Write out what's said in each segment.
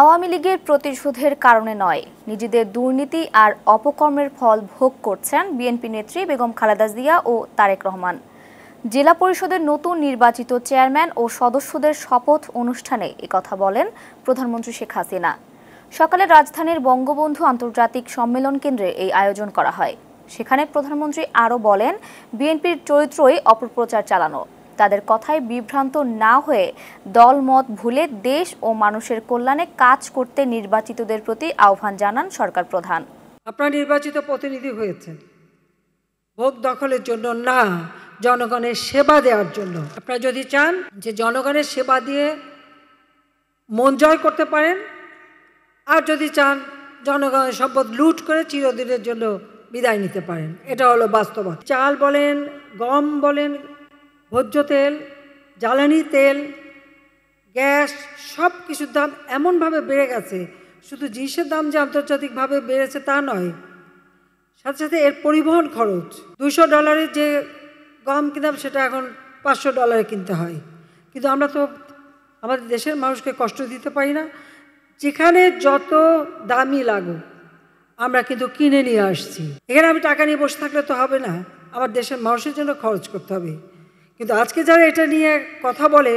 আওয়ামী লীগের প্রতিশোধের কারণে নয়। নিজেদের দুর্নীতি আর অপকর্মের ফল ভোগ করছেন বিএনপি নেত্রী বেগম খালেদা জিয়া ও তারেক রহমান। জেলা পরিষদের নতুন নির্বাচিত চেয়ারম্যান ও সদস্যদের শপথ অনুষ্ঠানে একথা বলেন প্রধানমন্ত্রী শেখ হাসিনা। সকালে রাজধানীর বঙ্গবন্ধু আন্তর্জাতিক সম্মেলন কেন্দ্রে এই আয়োজন করা হয়। সেখানে প্রধানমন্ত্রী আরও বলেন, বিএনপির চরিত্রই অপপ্রচার চালানো। তাদের কথায় বিভ্রান্ত না হয়ে দলমত ভুলে দেশ ও মানুষের কল্যাণে কাজ করতে নির্বাচিতদের প্রতি আহ্বান জানান সরকার প্রধান। আপনার নির্বাচিত প্রতিনিধি হয়েছেন। ভোগ দখলের জন্য না, জনগণের সেবা দেওয়ার জন্য। আপনারা যদি চান যে জনগণের সেবা দিয়ে মন জয় করতে পারেন, আর যদি চান জনগণের সম্পদ লুট করে চিরদিনের জন্য বিদায় নিতে পারেন, এটা হলো বাস্তবতা। চাল বলেন, গম বলেন ভোজ্য তেল, জ্বালানি তেল, গ্যাস সব কিছুর দাম এমনভাবে বেড়ে গেছে। শুধু জিনিসের দাম যে আন্তর্জাতিকভাবে বেড়েছে তা নয়, সাথে সাথে এর পরিবহন খরচ। দুশো ডলারের যে গম কিনতাম সেটা এখন পাঁচশো ডলারে কিনতে হয়। কিন্তু আমরা তো আমাদের দেশের মানুষকে কষ্ট দিতে পারি না। যেখানে যত দামি লাগুক, আমরা কিন্তু কিনে নিয়ে আসছি। এখানে আমি টাকা নিয়ে বসে থাকলে তো হবে না। আমার দেশের মানুষের জন্য খরচ করতে হবে। কিন্তু আজকে যারা এটা নিয়ে কথা বলে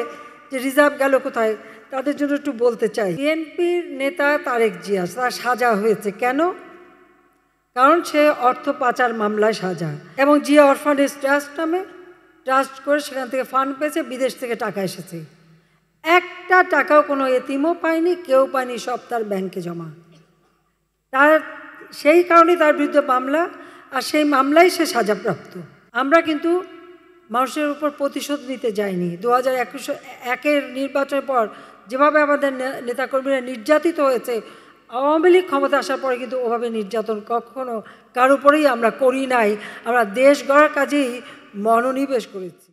যে রিজার্ভ গেল কোথায়, তাদের জন্য একটু বলতে চাই। বিএনপির নেতা তারেক জিয়া, তার সাজা হয়েছে কেন? কারণ সে অর্থ পাচার মামলায় সাজা এবং জিয়া অরফানেজ ট্রাস্ট নামে ট্রাস্ট করে সেখান থেকে ফান্ড পেয়েছে, বিদেশ থেকে টাকা এসেছে। একটা টাকাও কোনো এতিমও পায়নি, কেউ পায়নি, সব তার ব্যাংকে জমা। তার, সেই কারণে তার বিরুদ্ধে মামলা, আর সেই মামলায় সে সাজাপ্রাপ্ত। আমরা কিন্তু মানুষের উপর প্রতিশোধ নিতে যায়নি। দু হাজার একুশ একের নির্বাচনের পর যেভাবে আমাদের নেতাকর্মীরা নির্যাতিত হয়েছে, আওয়ামী লীগ ক্ষমতা আসার পরে কিন্তু ওভাবে নির্যাতন কখনো কার উপরেই আমরা করি নাই। আমরা দেশ গড়ার কাজেই মনোনিবেশ করেছি।